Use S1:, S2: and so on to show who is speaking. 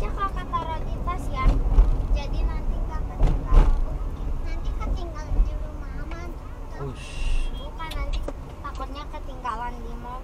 S1: tasnya kakak taruh di tas ya. Jadi nanti kakak tinggal nanti ketinggalan di rumah aman. Ush. bukan nanti takutnya ketinggalan di mall.